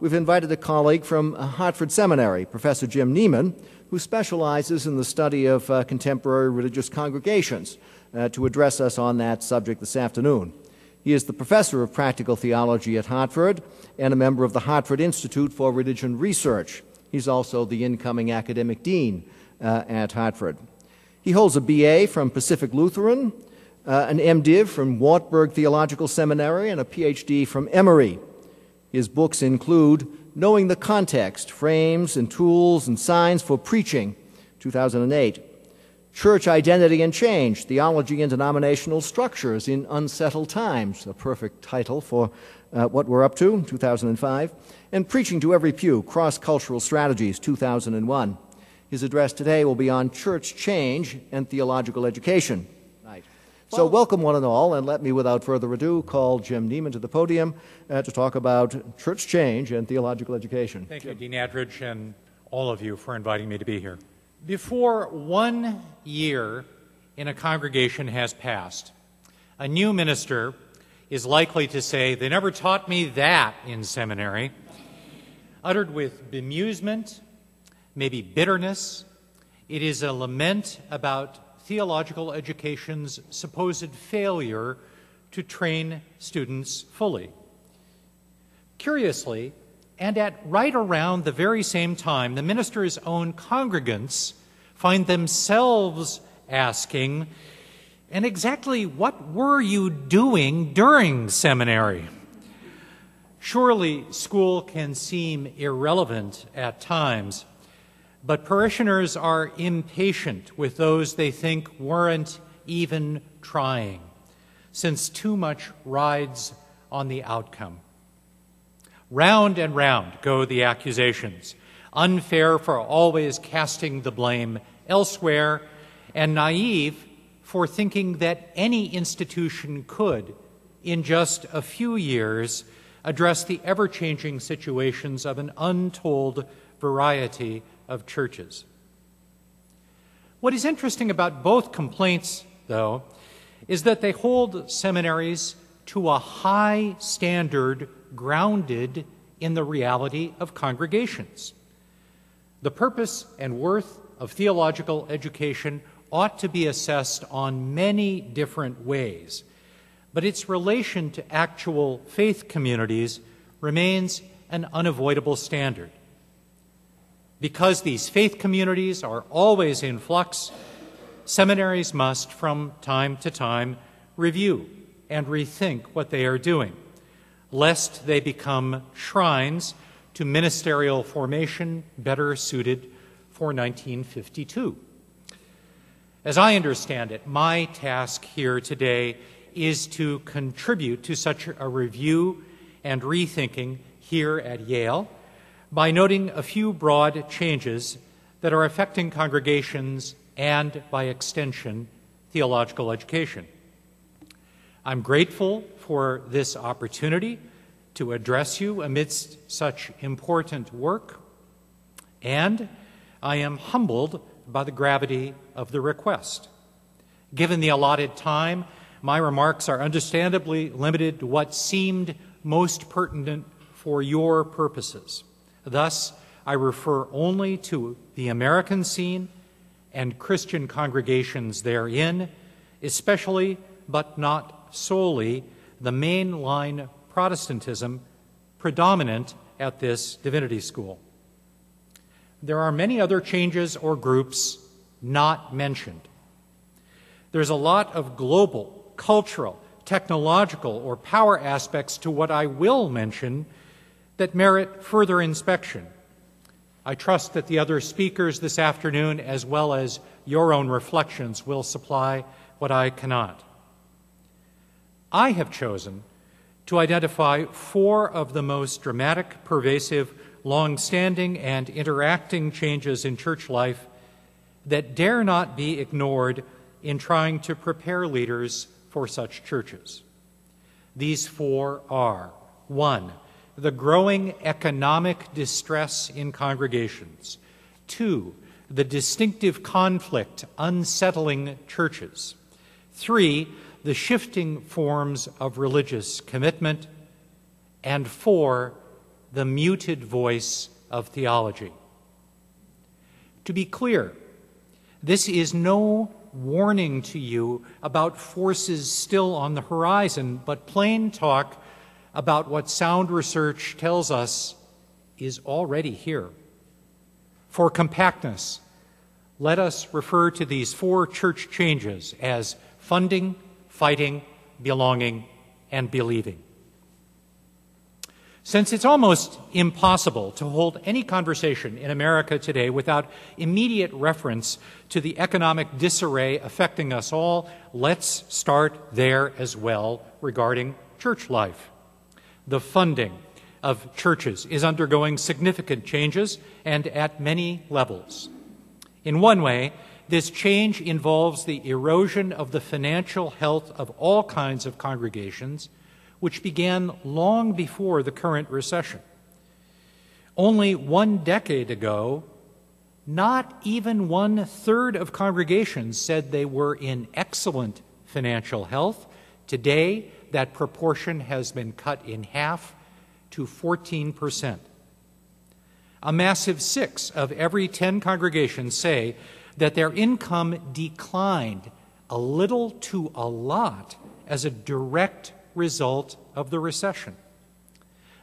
we've invited a colleague from Hartford Seminary, Professor Jim Nieman, who specializes in the study of uh, contemporary religious congregations, uh, to address us on that subject this afternoon. He is the professor of practical theology at Hartford and a member of the Hartford Institute for Religion Research. He's also the incoming academic dean uh, at Hartford. He holds a BA from Pacific Lutheran, uh, an MDiv from Wartburg Theological Seminary, and a PhD from Emory. His books include Knowing the Context Frames and Tools and Signs for Preaching, 2008. Church Identity and Change Theology and Denominational Structures in Unsettled Times, a perfect title for uh, what we're up to, 2005. And Preaching to Every Pew Cross Cultural Strategies, 2001. His address today will be on church change and theological education. So, welcome one and all, and let me, without further ado, call Jim Nieman to the podium uh, to talk about church change and theological education. Thank Jim. you, Dean Attridge, and all of you for inviting me to be here. Before one year in a congregation has passed, a new minister is likely to say, They never taught me that in seminary, uttered with bemusement, maybe bitterness. It is a lament about theological education's supposed failure to train students fully. Curiously, and at right around the very same time, the minister's own congregants find themselves asking, and exactly what were you doing during seminary? Surely school can seem irrelevant at times, but parishioners are impatient with those they think weren't even trying, since too much rides on the outcome. Round and round go the accusations unfair for always casting the blame elsewhere, and naive for thinking that any institution could, in just a few years, address the ever changing situations of an untold variety of churches. What is interesting about both complaints, though, is that they hold seminaries to a high standard grounded in the reality of congregations. The purpose and worth of theological education ought to be assessed on many different ways, but its relation to actual faith communities remains an unavoidable standard. Because these faith communities are always in flux, seminaries must, from time to time, review and rethink what they are doing lest they become shrines to ministerial formation better suited for 1952. As I understand it, my task here today is to contribute to such a review and rethinking here at Yale by noting a few broad changes that are affecting congregations and, by extension, theological education. I'm grateful for this opportunity to address you amidst such important work, and I am humbled by the gravity of the request. Given the allotted time, my remarks are understandably limited to what seemed most pertinent for your purposes. Thus, I refer only to the American scene and Christian congregations therein, especially but not solely the mainline Protestantism predominant at this divinity school. There are many other changes or groups not mentioned. There's a lot of global, cultural, technological, or power aspects to what I will mention that merit further inspection. I trust that the other speakers this afternoon, as well as your own reflections, will supply what I cannot. I have chosen to identify four of the most dramatic, pervasive, long standing, and interacting changes in church life that dare not be ignored in trying to prepare leaders for such churches. These four are one, the growing economic distress in congregations, two, the distinctive conflict unsettling churches, three, the shifting forms of religious commitment, and four, the muted voice of theology. To be clear, this is no warning to you about forces still on the horizon, but plain talk about what sound research tells us is already here. For compactness, let us refer to these four church changes as funding, fighting, belonging, and believing. Since it's almost impossible to hold any conversation in America today without immediate reference to the economic disarray affecting us all, let's start there as well regarding church life. The funding of churches is undergoing significant changes and at many levels. In one way, this change involves the erosion of the financial health of all kinds of congregations which began long before the current recession. Only one decade ago, not even one third of congregations said they were in excellent financial health. Today, that proportion has been cut in half to 14%. A massive six of every 10 congregations say that their income declined a little to a lot as a direct result of the recession.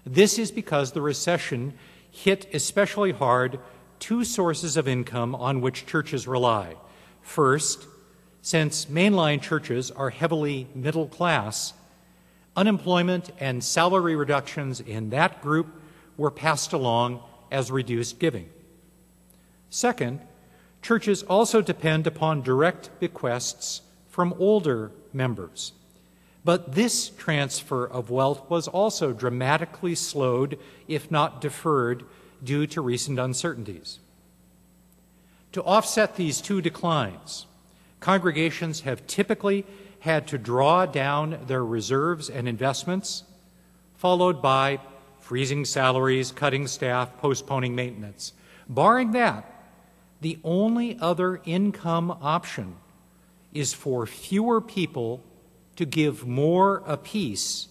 This is because the recession hit especially hard two sources of income on which churches rely. First, since mainline churches are heavily middle class, unemployment and salary reductions in that group were passed along as reduced giving. Second, churches also depend upon direct bequests from older members. But this transfer of wealth was also dramatically slowed, if not deferred, due to recent uncertainties. To offset these two declines, congregations have typically had to draw down their reserves and investments, followed by freezing salaries, cutting staff, postponing maintenance. Barring that, the only other income option is for fewer people to give more apiece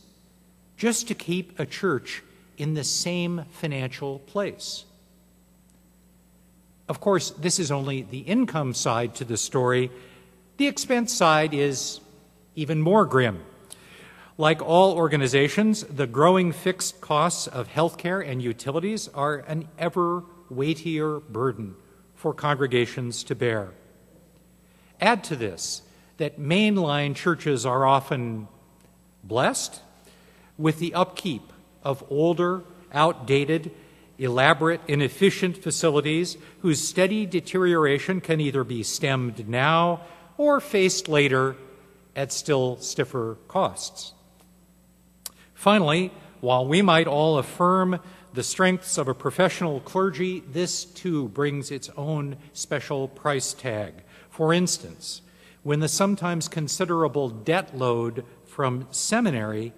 just to keep a church in the same financial place. Of course, this is only the income side to the story. The expense side is even more grim. Like all organizations, the growing fixed costs of healthcare and utilities are an ever weightier burden for congregations to bear. Add to this that mainline churches are often blessed with the upkeep of older, outdated, elaborate, inefficient facilities whose steady deterioration can either be stemmed now or faced later at still stiffer costs. Finally, while we might all affirm the strengths of a professional clergy, this too brings its own special price tag. For instance, when the sometimes considerable debt load from seminary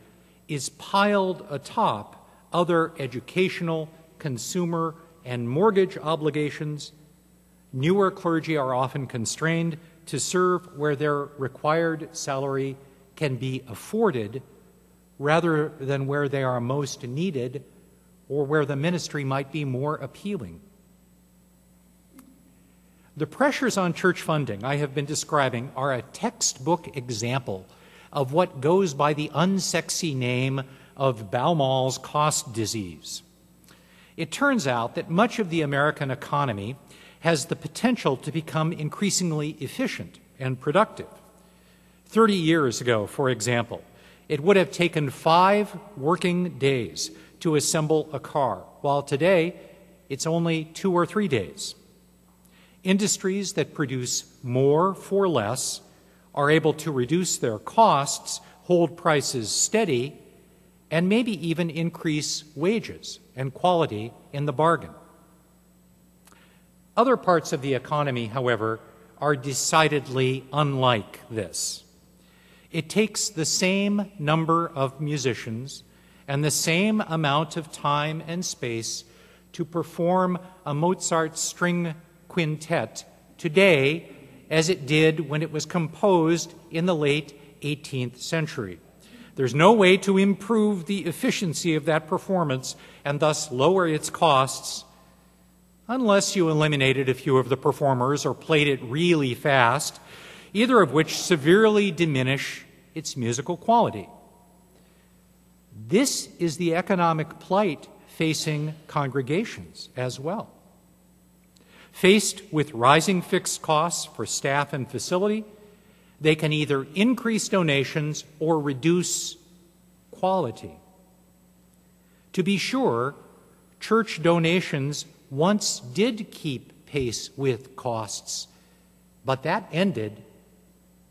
is piled atop other educational, consumer, and mortgage obligations, newer clergy are often constrained to serve where their required salary can be afforded rather than where they are most needed or where the ministry might be more appealing. The pressures on church funding I have been describing are a textbook example of what goes by the unsexy name of Baumol's cost disease. It turns out that much of the American economy has the potential to become increasingly efficient and productive. 30 years ago, for example, it would have taken five working days to assemble a car, while today it's only two or three days. Industries that produce more for less are able to reduce their costs, hold prices steady, and maybe even increase wages and quality in the bargain. Other parts of the economy, however, are decidedly unlike this. It takes the same number of musicians and the same amount of time and space to perform a Mozart string quintet today as it did when it was composed in the late 18th century. There's no way to improve the efficiency of that performance and thus lower its costs unless you eliminated a few of the performers or played it really fast, either of which severely diminish its musical quality. This is the economic plight facing congregations as well. Faced with rising fixed costs for staff and facility, they can either increase donations or reduce quality. To be sure, church donations once did keep pace with costs, but that ended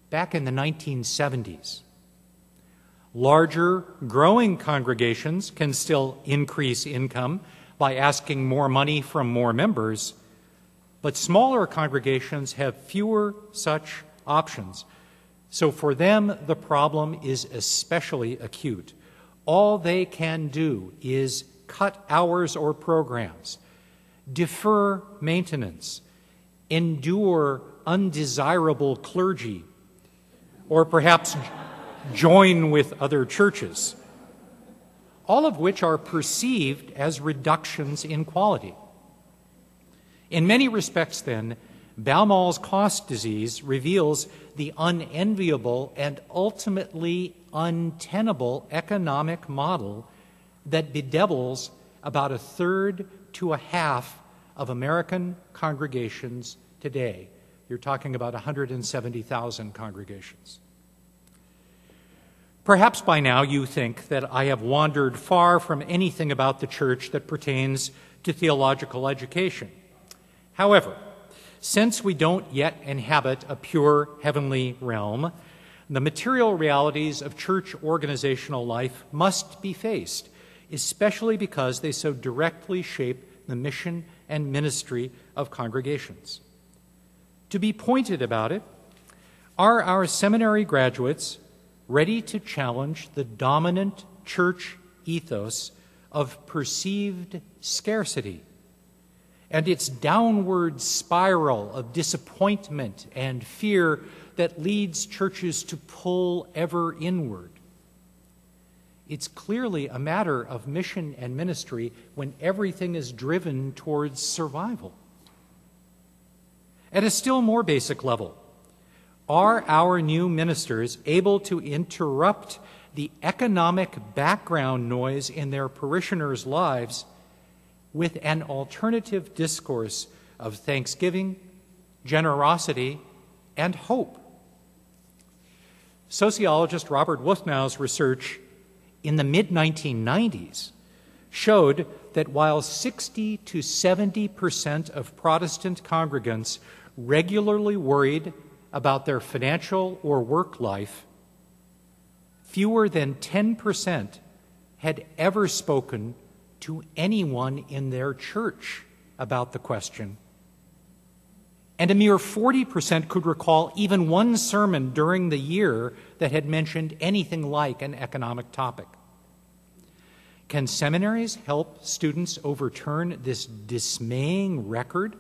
back in the 1970s. Larger, growing congregations can still increase income by asking more money from more members, but smaller congregations have fewer such options. So for them, the problem is especially acute. All they can do is cut hours or programs, defer maintenance, endure undesirable clergy, or perhaps join with other churches, all of which are perceived as reductions in quality. In many respects, then, Baumol's cost disease reveals the unenviable and ultimately untenable economic model that bedevils about a third to a half of American congregations today. You're talking about 170,000 congregations. Perhaps by now you think that I have wandered far from anything about the church that pertains to theological education. However, since we don't yet inhabit a pure heavenly realm, the material realities of church organizational life must be faced, especially because they so directly shape the mission and ministry of congregations. To be pointed about it, are our seminary graduates ready to challenge the dominant church ethos of perceived scarcity and its downward spiral of disappointment and fear that leads churches to pull ever inward. It's clearly a matter of mission and ministry when everything is driven towards survival. At a still more basic level, are our new ministers able to interrupt the economic background noise in their parishioners' lives with an alternative discourse of thanksgiving, generosity, and hope. Sociologist Robert Wuthnow's research in the mid 1990s showed that while 60 to 70 percent of Protestant congregants regularly worried about their financial or work life, fewer than 10 percent had ever spoken to anyone in their church about the question. And a mere 40% could recall even one sermon during the year that had mentioned anything like an economic topic. Can seminaries help students overturn this dismaying record?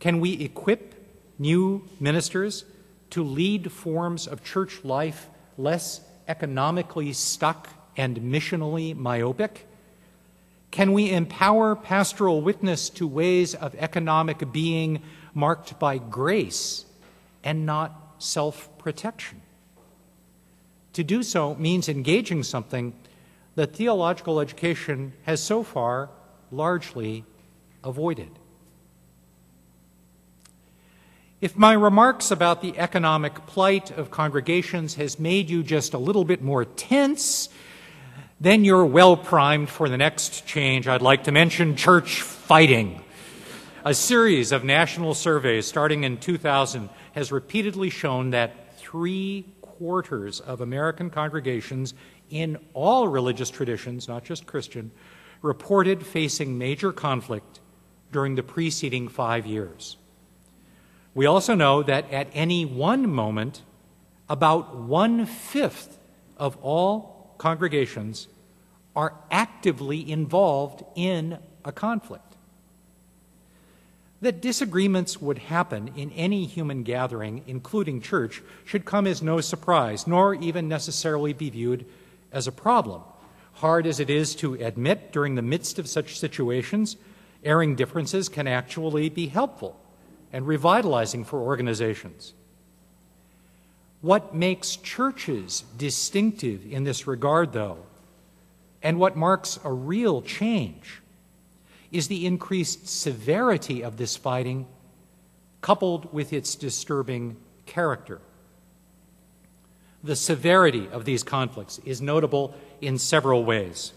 Can we equip new ministers to lead forms of church life less economically stuck and missionally myopic? Can we empower pastoral witness to ways of economic being marked by grace and not self protection? To do so means engaging something that theological education has so far largely avoided. If my remarks about the economic plight of congregations has made you just a little bit more tense, then you're well primed for the next change. I'd like to mention church fighting. A series of national surveys starting in 2000 has repeatedly shown that three quarters of American congregations in all religious traditions, not just Christian, reported facing major conflict during the preceding five years. We also know that at any one moment, about one fifth of all congregations are actively involved in a conflict. That disagreements would happen in any human gathering, including church, should come as no surprise, nor even necessarily be viewed as a problem. Hard as it is to admit during the midst of such situations, airing differences can actually be helpful and revitalizing for organizations. What makes churches distinctive in this regard, though, and what marks a real change, is the increased severity of this fighting coupled with its disturbing character. The severity of these conflicts is notable in several ways.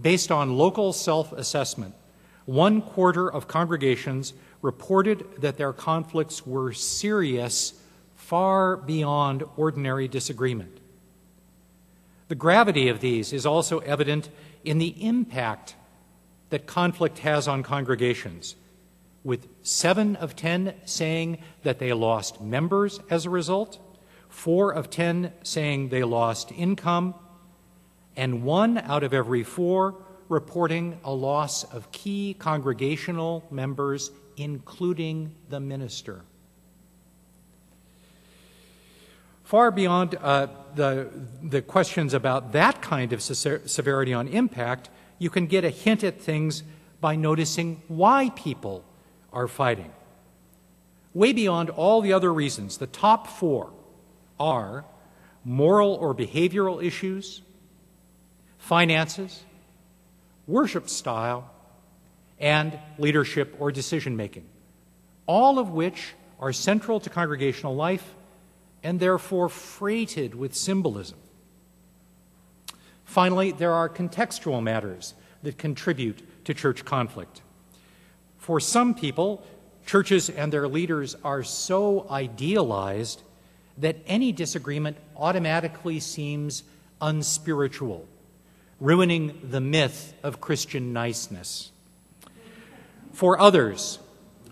Based on local self assessment, one quarter of congregations reported that their conflicts were serious far beyond ordinary disagreement. The gravity of these is also evident in the impact that conflict has on congregations, with seven of ten saying that they lost members as a result, four of ten saying they lost income, and one out of every four reporting a loss of key congregational members, including the minister. Far beyond uh, the, the questions about that kind of severity on impact, you can get a hint at things by noticing why people are fighting. Way beyond all the other reasons, the top four are moral or behavioral issues, finances, worship style, and leadership or decision making, all of which are central to congregational life and therefore freighted with symbolism. Finally, there are contextual matters that contribute to church conflict. For some people, churches and their leaders are so idealized that any disagreement automatically seems unspiritual, ruining the myth of Christian niceness. For others,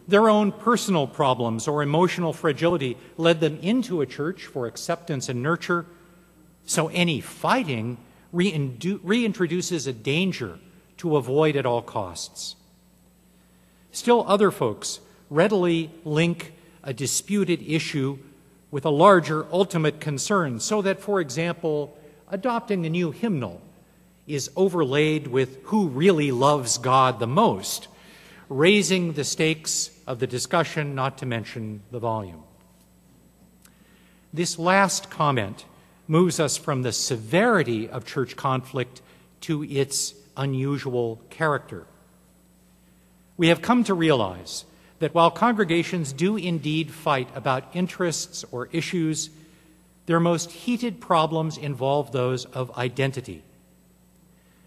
their own personal problems or emotional fragility led them into a church for acceptance and nurture. So any fighting reintroduces a danger to avoid at all costs. Still, other folks readily link a disputed issue with a larger ultimate concern, so that, for example, adopting a new hymnal is overlaid with who really loves God the most raising the stakes of the discussion, not to mention the volume. This last comment moves us from the severity of church conflict to its unusual character. We have come to realize that while congregations do indeed fight about interests or issues, their most heated problems involve those of identity.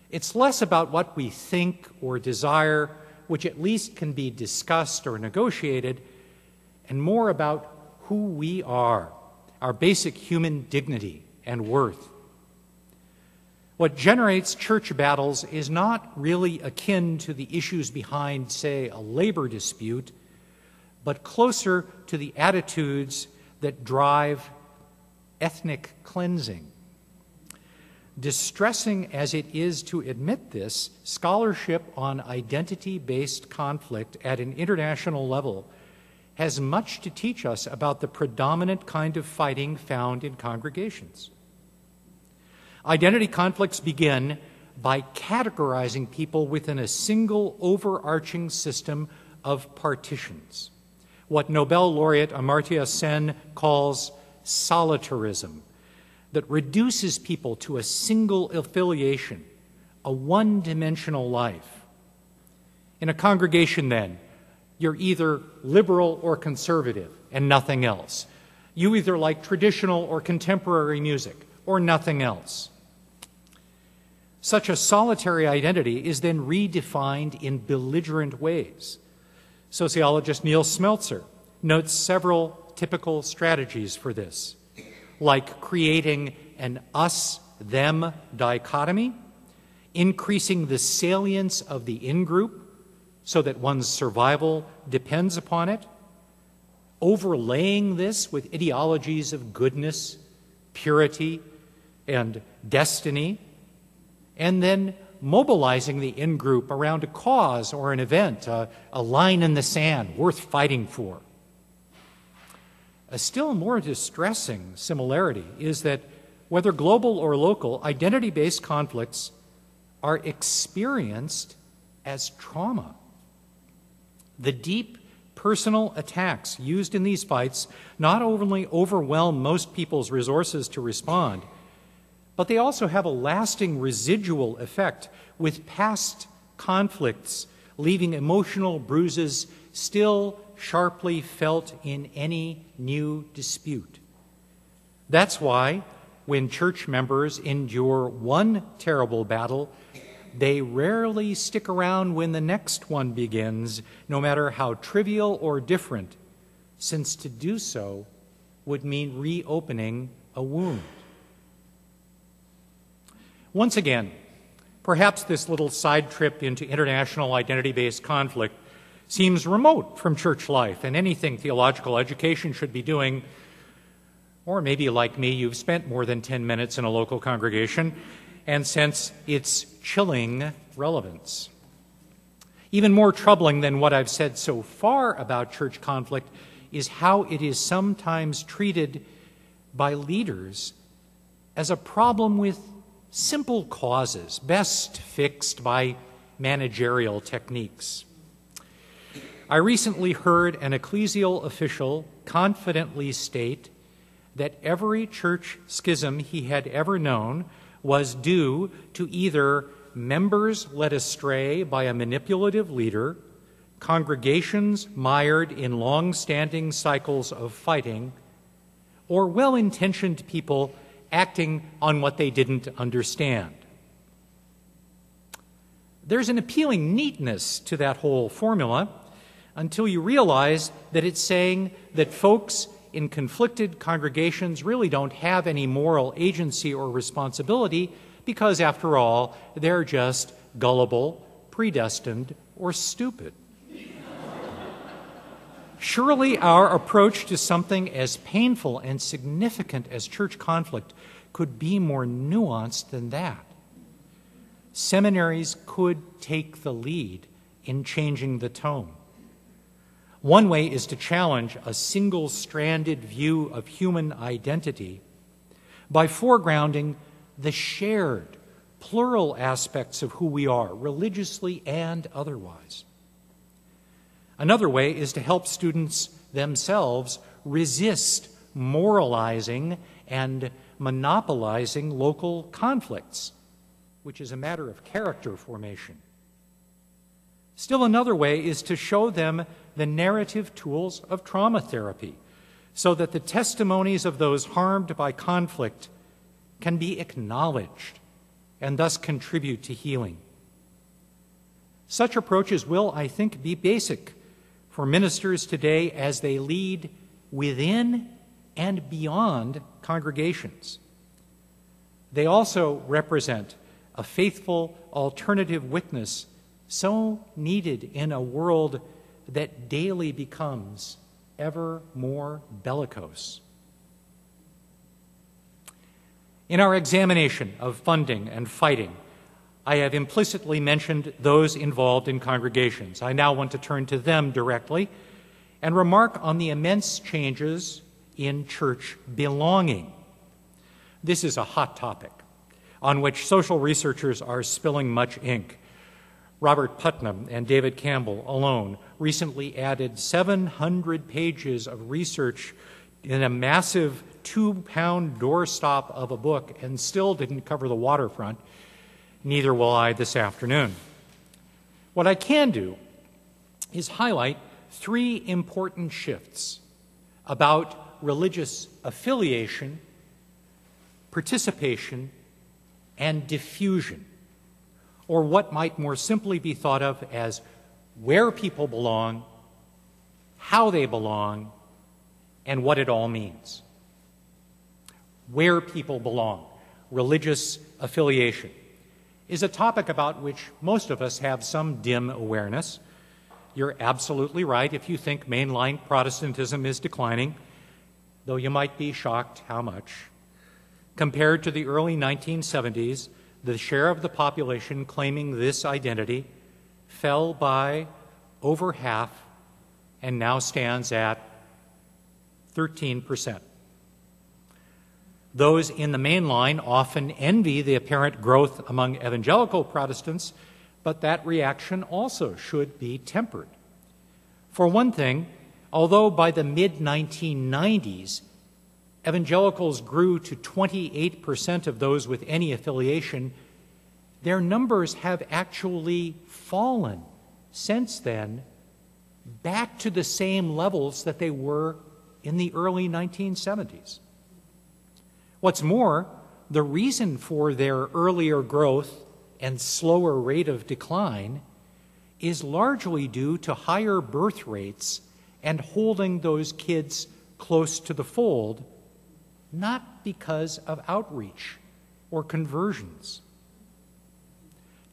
It's less about what we think or desire which at least can be discussed or negotiated, and more about who we are, our basic human dignity and worth. What generates church battles is not really akin to the issues behind, say, a labor dispute, but closer to the attitudes that drive ethnic cleansing Distressing as it is to admit this, scholarship on identity based conflict at an international level has much to teach us about the predominant kind of fighting found in congregations. Identity conflicts begin by categorizing people within a single overarching system of partitions, what Nobel laureate Amartya Sen calls solitarism that reduces people to a single affiliation, a one dimensional life. In a congregation, then, you're either liberal or conservative and nothing else. You either like traditional or contemporary music or nothing else. Such a solitary identity is then redefined in belligerent ways. Sociologist Neil Smelser notes several typical strategies for this like creating an us them dichotomy, increasing the salience of the in group so that one's survival depends upon it, overlaying this with ideologies of goodness, purity, and destiny, and then mobilizing the in group around a cause or an event, a, a line in the sand worth fighting for. A still more distressing similarity is that whether global or local, identity based conflicts are experienced as trauma. The deep personal attacks used in these fights not only overwhelm most people's resources to respond, but they also have a lasting residual effect with past conflicts, leaving emotional bruises still sharply felt in any new dispute. That's why, when church members endure one terrible battle, they rarely stick around when the next one begins, no matter how trivial or different, since to do so would mean reopening a wound. Once again, perhaps this little side trip into international identity based conflict seems remote from church life and anything theological education should be doing. Or maybe, like me, you've spent more than 10 minutes in a local congregation and sense its chilling relevance. Even more troubling than what I've said so far about church conflict is how it is sometimes treated by leaders as a problem with simple causes, best fixed by managerial techniques. I recently heard an ecclesial official confidently state that every church schism he had ever known was due to either members led astray by a manipulative leader, congregations mired in long standing cycles of fighting, or well intentioned people acting on what they didn't understand. There's an appealing neatness to that whole formula until you realize that it's saying that folks in conflicted congregations really don't have any moral agency or responsibility because, after all, they're just gullible, predestined, or stupid. Surely our approach to something as painful and significant as church conflict could be more nuanced than that. Seminaries could take the lead in changing the tone. One way is to challenge a single stranded view of human identity by foregrounding the shared, plural aspects of who we are, religiously and otherwise. Another way is to help students themselves resist moralizing and monopolizing local conflicts, which is a matter of character formation. Still, another way is to show them the narrative tools of trauma therapy so that the testimonies of those harmed by conflict can be acknowledged and thus contribute to healing. Such approaches will, I think, be basic for ministers today as they lead within and beyond congregations. They also represent a faithful alternative witness so needed in a world that daily becomes ever more bellicose. In our examination of funding and fighting, I have implicitly mentioned those involved in congregations. I now want to turn to them directly and remark on the immense changes in church belonging. This is a hot topic on which social researchers are spilling much ink. Robert Putnam and David Campbell alone recently added 700 pages of research in a massive two pound doorstop of a book and still didn't cover the waterfront Neither will I this afternoon. What I can do is highlight three important shifts about religious affiliation, participation, and diffusion, or what might more simply be thought of as where people belong, how they belong, and what it all means. Where people belong, religious affiliation is a topic about which most of us have some dim awareness. You're absolutely right if you think mainline Protestantism is declining, though you might be shocked how much. Compared to the early 1970s, the share of the population claiming this identity fell by over half and now stands at 13%. Those in the main line often envy the apparent growth among evangelical Protestants, but that reaction also should be tempered. For one thing, although by the mid 1990s, evangelicals grew to 28% of those with any affiliation, their numbers have actually fallen since then back to the same levels that they were in the early 1970s. What's more, the reason for their earlier growth and slower rate of decline is largely due to higher birth rates and holding those kids close to the fold, not because of outreach or conversions.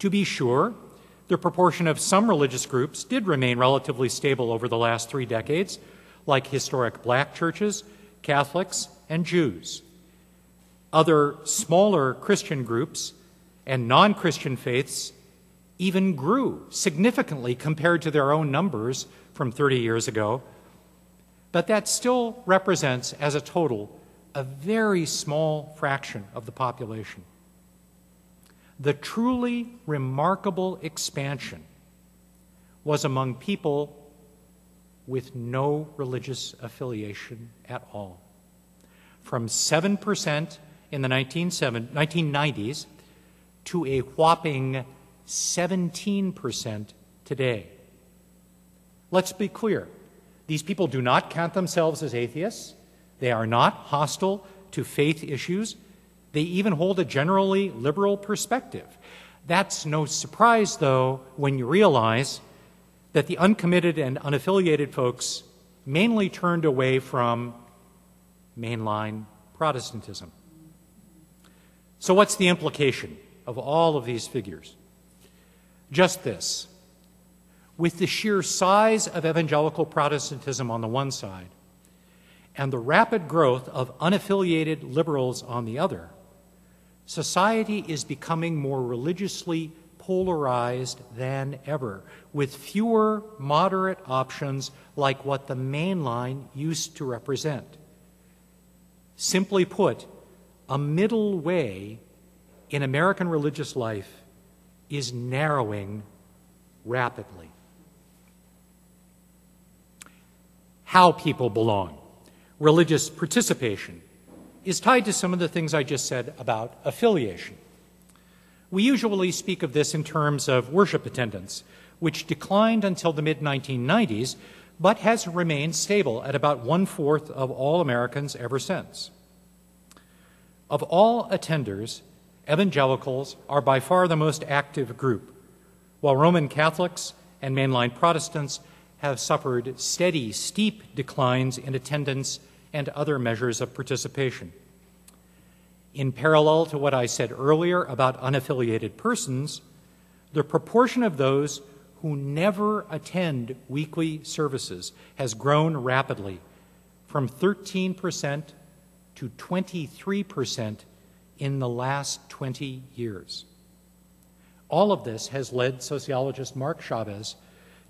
To be sure, the proportion of some religious groups did remain relatively stable over the last three decades, like historic black churches, Catholics, and Jews. Other smaller Christian groups and non Christian faiths even grew significantly compared to their own numbers from 30 years ago. But that still represents, as a total, a very small fraction of the population. The truly remarkable expansion was among people with no religious affiliation at all. From 7% in the 1990s to a whopping 17% today. Let's be clear these people do not count themselves as atheists, they are not hostile to faith issues, they even hold a generally liberal perspective. That's no surprise, though, when you realize that the uncommitted and unaffiliated folks mainly turned away from mainline Protestantism. So, what's the implication of all of these figures? Just this with the sheer size of evangelical Protestantism on the one side and the rapid growth of unaffiliated liberals on the other, society is becoming more religiously polarized than ever, with fewer moderate options like what the main line used to represent. Simply put, a middle way in American religious life is narrowing rapidly. How people belong, religious participation, is tied to some of the things I just said about affiliation. We usually speak of this in terms of worship attendance, which declined until the mid 1990s, but has remained stable at about one fourth of all Americans ever since. Of all attenders, evangelicals are by far the most active group, while Roman Catholics and mainline Protestants have suffered steady, steep declines in attendance and other measures of participation. In parallel to what I said earlier about unaffiliated persons, the proportion of those who never attend weekly services has grown rapidly from 13% to 23% in the last 20 years. All of this has led sociologist Mark Chaves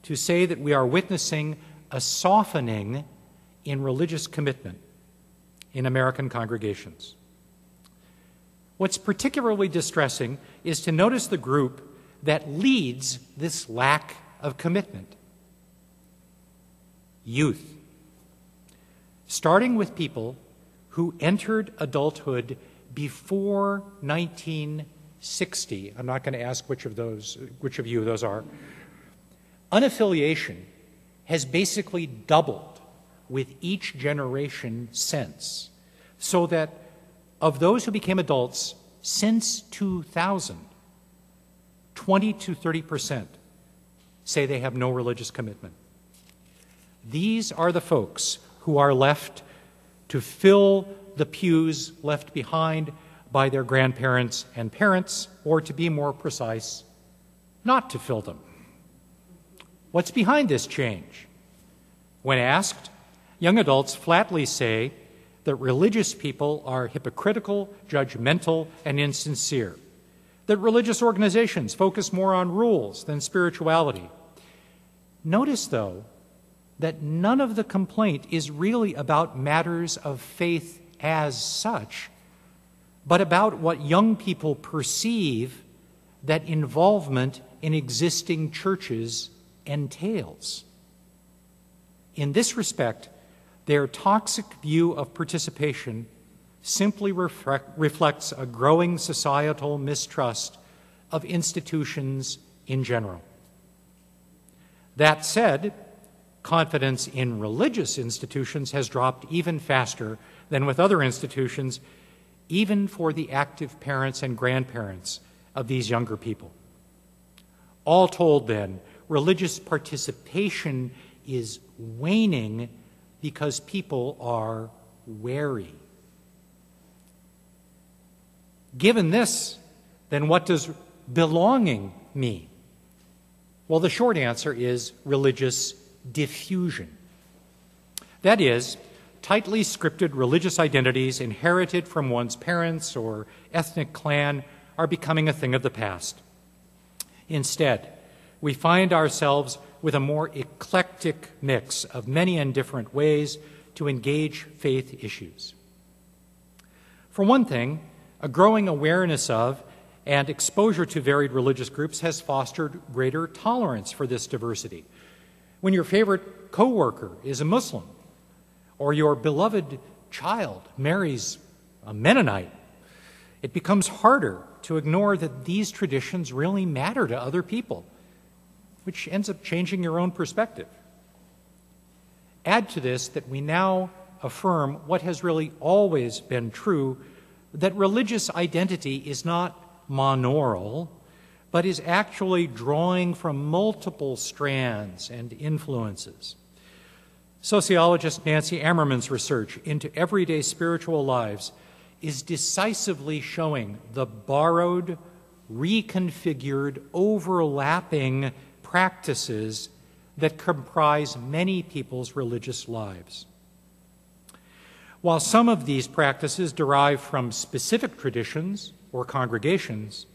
to say that we are witnessing a softening in religious commitment in American congregations. What's particularly distressing is to notice the group that leads this lack of commitment youth. Starting with people who entered adulthood before 1960. I'm not going to ask which of those, which of you those are. Unaffiliation has basically doubled with each generation since, so that of those who became adults since 2000, 20 to 30 percent say they have no religious commitment. These are the folks who are left to fill the pews left behind by their grandparents and parents, or to be more precise, not to fill them. What's behind this change? When asked, young adults flatly say that religious people are hypocritical, judgmental, and insincere. that religious organizations focus more on rules than spirituality. Notice, though, that none of the complaint is really about matters of faith as such, but about what young people perceive that involvement in existing churches entails. In this respect, their toxic view of participation simply reflects a growing societal mistrust of institutions in general. That said, confidence in religious institutions has dropped even faster than with other institutions, even for the active parents and grandparents of these younger people. All told, then, religious participation is waning because people are wary. Given this, then what does belonging mean? Well, the short answer is religious diffusion. That is, tightly scripted religious identities inherited from one's parents or ethnic clan are becoming a thing of the past. Instead, we find ourselves with a more eclectic mix of many and different ways to engage faith issues. For one thing, a growing awareness of and exposure to varied religious groups has fostered greater tolerance for this diversity. When your favorite coworker is a Muslim, or your beloved child marries a Mennonite, it becomes harder to ignore that these traditions really matter to other people, which ends up changing your own perspective. Add to this that we now affirm what has really always been true that religious identity is not monaural, but is actually drawing from multiple strands and influences. Sociologist Nancy Ammerman's research into everyday spiritual lives is decisively showing the borrowed, reconfigured, overlapping practices that comprise many people's religious lives. While some of these practices derive from specific traditions or congregations,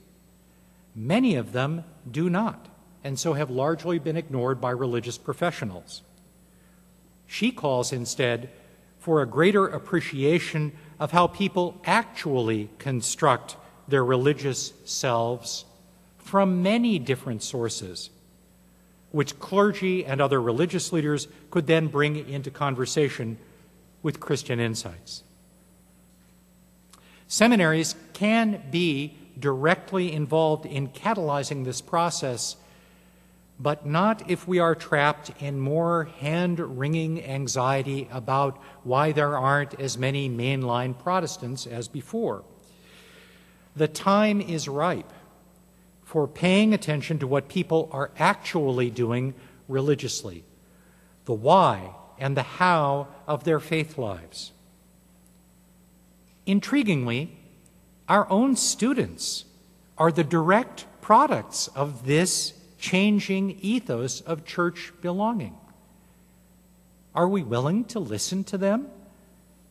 many of them do not, and so have largely been ignored by religious professionals. She calls instead for a greater appreciation of how people actually construct their religious selves from many different sources, which clergy and other religious leaders could then bring into conversation with Christian insights. Seminaries can be directly involved in catalyzing this process, but not if we are trapped in more hand wringing anxiety about why there aren't as many mainline Protestants as before. The time is ripe for paying attention to what people are actually doing religiously, the why and the how of their faith lives. Intriguingly, our own students are the direct products of this changing ethos of church belonging. Are we willing to listen to them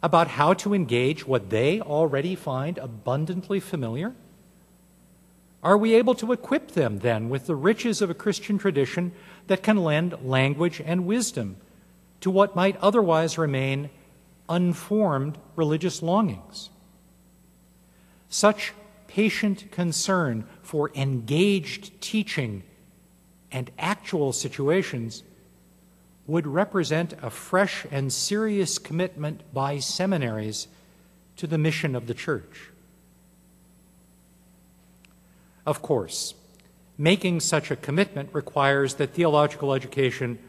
about how to engage what they already find abundantly familiar? Are we able to equip them then with the riches of a Christian tradition that can lend language and wisdom to what might otherwise remain unformed religious longings. Such patient concern for engaged teaching and actual situations would represent a fresh and serious commitment by seminaries to the mission of the church. Of course, making such a commitment requires that theological education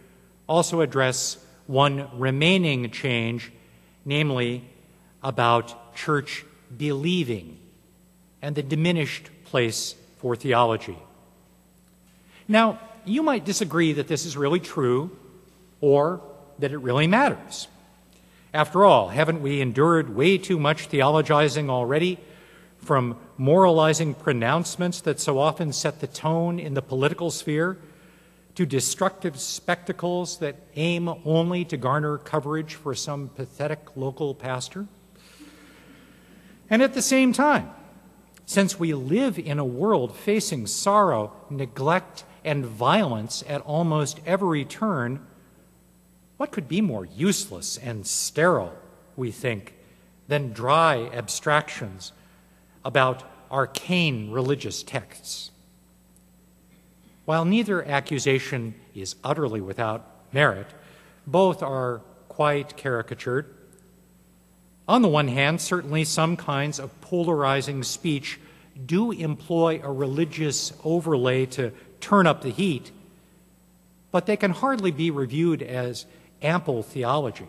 also address one remaining change, namely about church believing and the diminished place for theology. Now, you might disagree that this is really true or that it really matters. After all, haven't we endured way too much theologizing already? From moralizing pronouncements that so often set the tone in the political sphere to destructive spectacles that aim only to garner coverage for some pathetic local pastor. And at the same time, Since we live in a world facing sorrow, neglect, and violence at almost every turn, what could be more useless and sterile, we think, than dry abstractions about arcane religious texts? While neither accusation is utterly without merit, both are quite caricatured. On the one hand, certainly some kinds of polarizing speech do employ a religious overlay to turn up the heat, but they can hardly be reviewed as ample theology.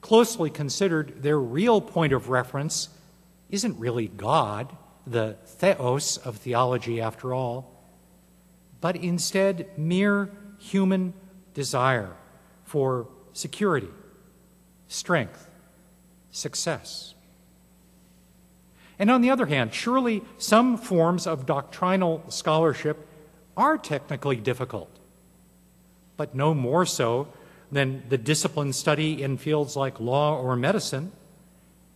Closely considered, their real point of reference isn't really God, the theos of theology after all, but instead mere human desire for security, strength, success. And on the other hand, surely some forms of doctrinal scholarship are technically difficult, but no more so than the disciplined study in fields like law or medicine,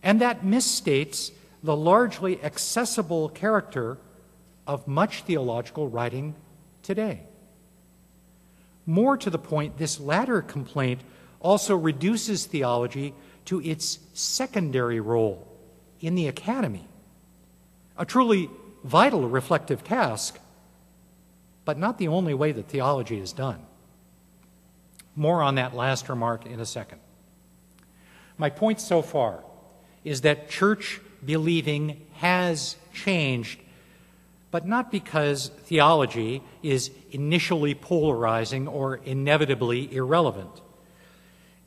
and that misstates the largely accessible character of much theological writing today. More to the point, this latter complaint also reduces theology to its secondary role in the academy, a truly vital reflective task, but not the only way that theology is done. More on that last remark in a second. My point so far is that church believing has changed, but not because theology is initially polarizing or inevitably irrelevant.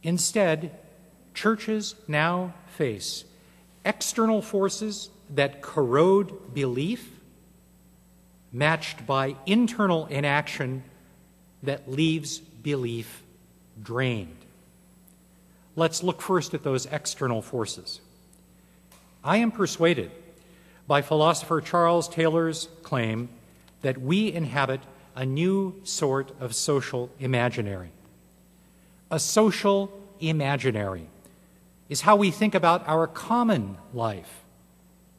Instead, churches now face external forces that corrode belief, matched by internal inaction that leaves belief drained. Let's look first at those external forces. I am persuaded by philosopher Charles Taylor's claim that we inhabit a new sort of social imaginary. A social imaginary is how we think about our common life,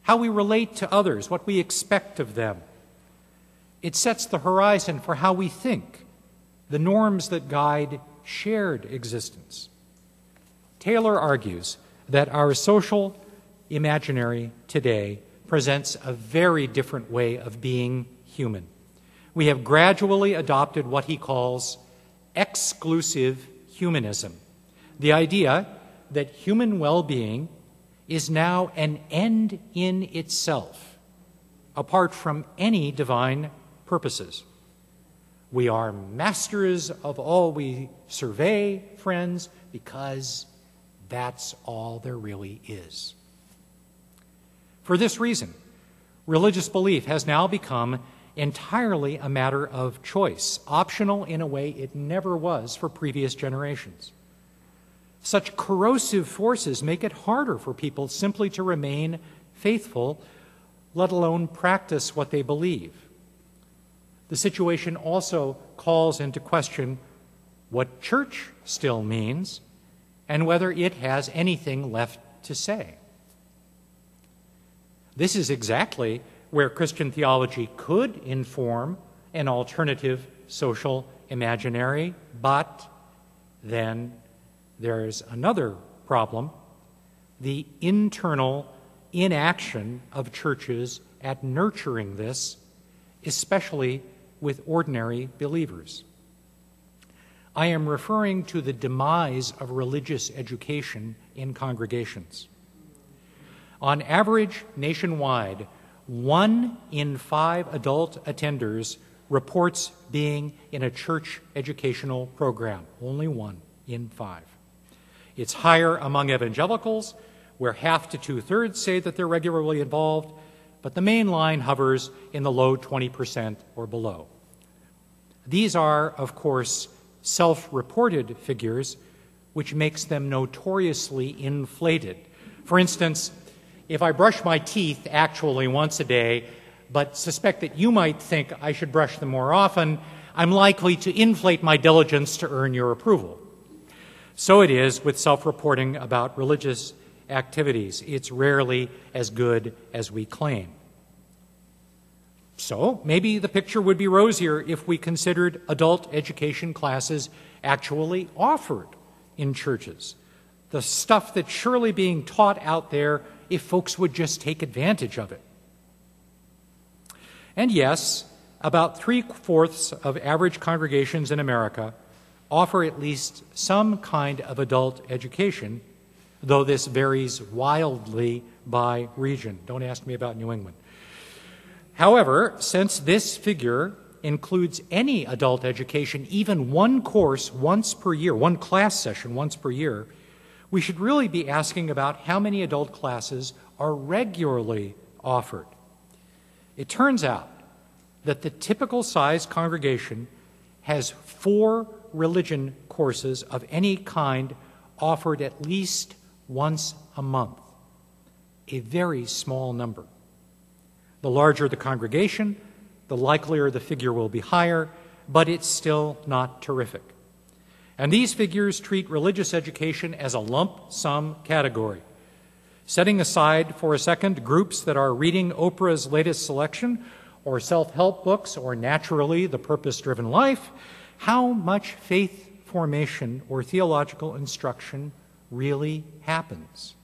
how we relate to others, what we expect of them. It sets the horizon for how we think, the norms that guide shared existence. Taylor argues that our social imaginary today presents a very different way of being human. We have gradually adopted what he calls exclusive humanism the idea that human well being is now an end in itself, apart from any divine purposes. We are masters of all we survey, friends, because that's all there really is. For this reason, religious belief has now become entirely a matter of choice, optional in a way it never was for previous generations. Such corrosive forces make it harder for people simply to remain faithful, let alone practice what they believe. The situation also calls into question what church still means and whether it has anything left to say. This is exactly where Christian theology could inform an alternative social imaginary, but then there's another problem the internal inaction of churches at nurturing this, especially with ordinary believers. I am referring to the demise of religious education in congregations. On average, nationwide, one in five adult attenders reports being in a church educational program. Only one in five. It's higher among evangelicals, where half to two thirds say that they're regularly involved, but the main line hovers in the low 20% or below. These are, of course, self reported figures, which makes them notoriously inflated. For instance, if I brush my teeth actually once a day, but suspect that you might think I should brush them more often, I'm likely to inflate my diligence to earn your approval. So it is with self reporting about religious activities. It's rarely as good as we claim. So maybe the picture would be rosier if we considered adult education classes actually offered in churches. The stuff that's surely being taught out there if folks would just take advantage of it. And yes, about three fourths of average congregations in America offer at least some kind of adult education, though this varies wildly by region. Don't ask me about New England. However, since this figure includes any adult education, even one course once per year, one class session once per year, we should really be asking about how many adult classes are regularly offered. It turns out that the typical size congregation has four religion courses of any kind offered at least once a month, a very small number. The larger the congregation, the likelier the figure will be higher, but it's still not terrific. And these figures treat religious education as a lump sum category. Setting aside for a second groups that are reading Oprah's latest selection, or self help books, or naturally the purpose driven life, how much faith formation or theological instruction really happens?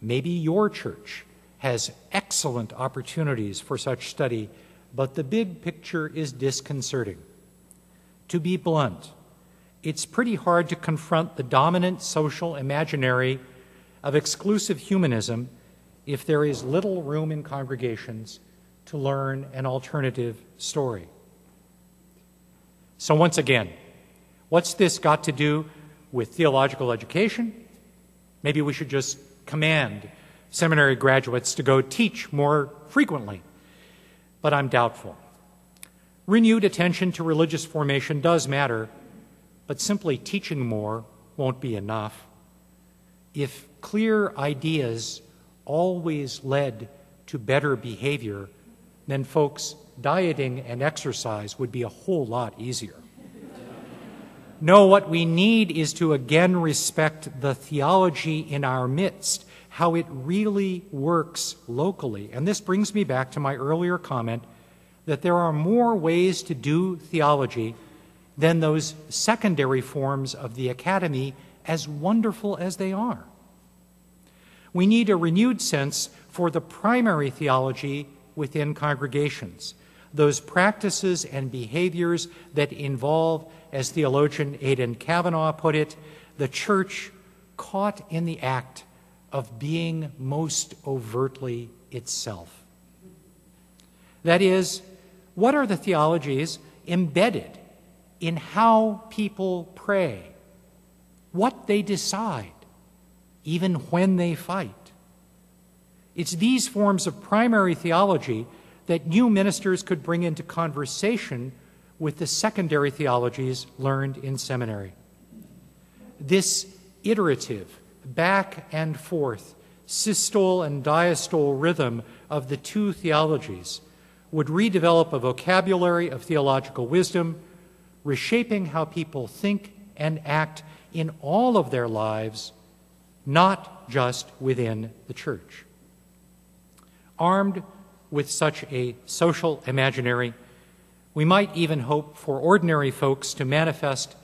Maybe your church has excellent opportunities for such study, but the big picture is disconcerting. To be blunt, it's pretty hard to confront the dominant social imaginary of exclusive humanism if there is little room in congregations to learn an alternative story. So, once again, what's this got to do with theological education? Maybe we should just command seminary graduates to go teach more frequently, but I'm doubtful. Renewed attention to religious formation does matter, but simply teaching more won't be enough. If clear ideas always led to better behavior, then folks, dieting and exercise would be a whole lot easier. no, what we need is to again respect the theology in our midst how it really works locally. And this brings me back to my earlier comment that there are more ways to do theology than those secondary forms of the academy, as wonderful as they are. We need a renewed sense for the primary theology within congregations, those practices and behaviors that involve, as theologian Aidan Kavanagh put it, the church caught in the act of being most overtly itself. That is, what are the theologies embedded in how people pray, what they decide, even when they fight? It's these forms of primary theology that new ministers could bring into conversation with the secondary theologies learned in seminary. This iterative, back and forth, systole and diastole rhythm of the two theologies would redevelop a vocabulary of theological wisdom, reshaping how people think and act in all of their lives, not just within the church. Armed with such a social imaginary, we might even hope for ordinary folks to manifest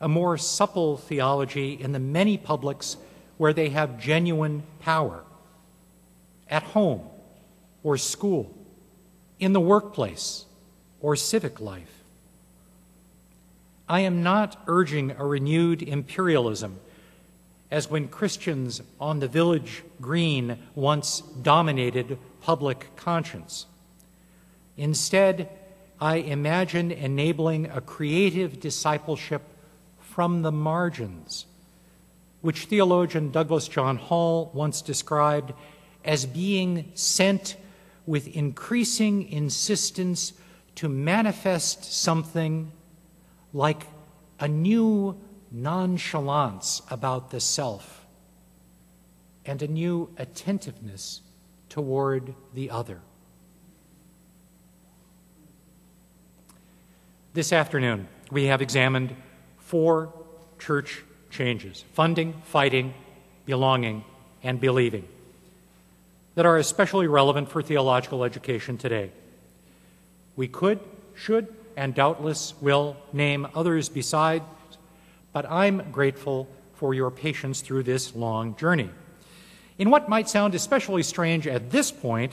a more supple theology in the many publics where they have genuine power at home or school, in the workplace or civic life. I am not urging a renewed imperialism as when Christians on the village green once dominated public conscience. Instead, I imagine enabling a creative discipleship from the margins which theologian Douglas John Hall once described as being sent with increasing insistence to manifest something like a new nonchalance about the self and a new attentiveness toward the other. This afternoon, we have examined four church changes funding, fighting, belonging, and believing. that are especially relevant for theological education today. We could, should, and doubtless will name others besides, but I'm grateful for your patience through this long journey. In what might sound especially strange at this point,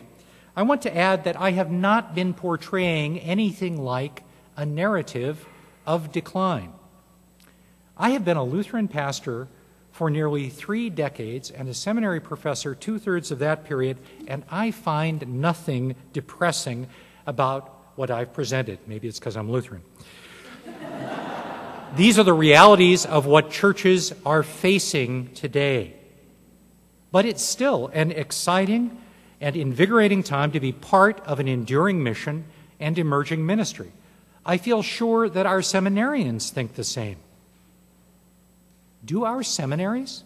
I want to add that I have not been portraying anything like a narrative of decline. I have been a Lutheran pastor for nearly three decades and a seminary professor two thirds of that period, and I find nothing depressing about what I've presented. Maybe it's because I'm Lutheran. These are the realities of what churches are facing today. But it's still an exciting and invigorating time to be part of an enduring mission and emerging ministry. I feel sure that our seminarians think the same. Do our seminaries?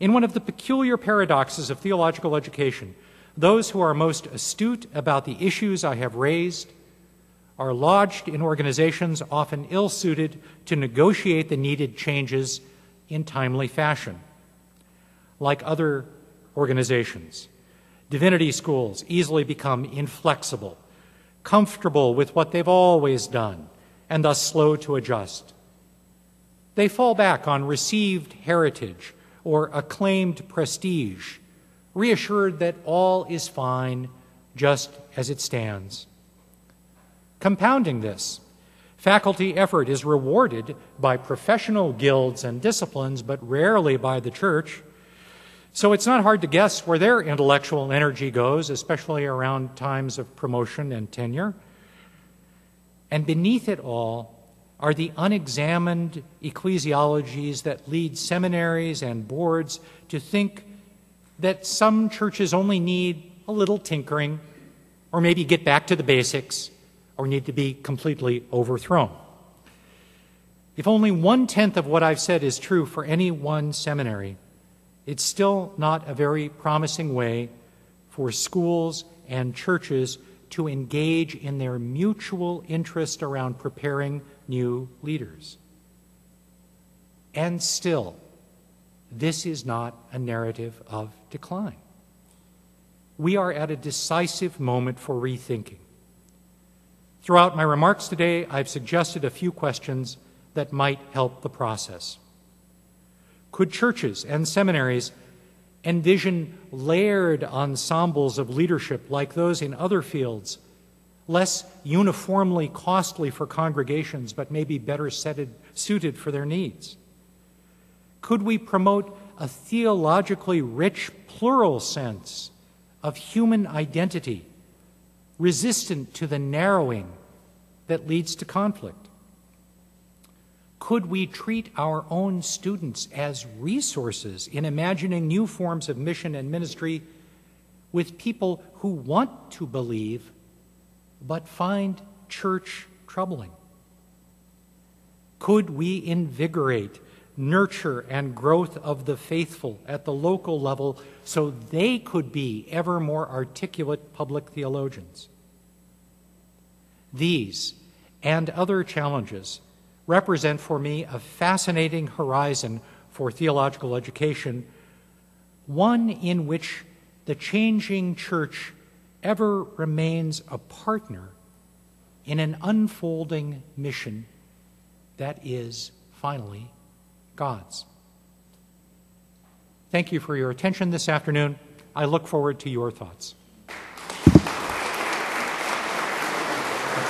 In one of the peculiar paradoxes of theological education, those who are most astute about the issues I have raised are lodged in organizations often ill suited to negotiate the needed changes in timely fashion. Like other organizations, divinity schools easily become inflexible, comfortable with what they've always done, and thus slow to adjust. They fall back on received heritage or acclaimed prestige, reassured that all is fine just as it stands. Compounding this, faculty effort is rewarded by professional guilds and disciplines, but rarely by the church. So it's not hard to guess where their intellectual energy goes, especially around times of promotion and tenure. And beneath it all, are the unexamined ecclesiologies that lead seminaries and boards to think that some churches only need a little tinkering, or maybe get back to the basics, or need to be completely overthrown. If only one tenth of what I've said is true for any one seminary, it's still not a very promising way for schools and churches to engage in their mutual interest around preparing new leaders. And still, this is not a narrative of decline. We are at a decisive moment for rethinking. Throughout my remarks today, I've suggested a few questions that might help the process. Could churches and seminaries envision layered ensembles of leadership like those in other fields less uniformly costly for congregations, but maybe better setted, suited for their needs? Could we promote a theologically rich, plural sense of human identity, resistant to the narrowing that leads to conflict? Could we treat our own students as resources in imagining new forms of mission and ministry with people who want to believe but find church troubling? Could we invigorate, nurture, and growth of the faithful at the local level so they could be ever more articulate public theologians? These and other challenges represent for me a fascinating horizon for theological education, one in which the changing church ever remains a partner in an unfolding mission that is finally God's. Thank you for your attention this afternoon. I look forward to your thoughts.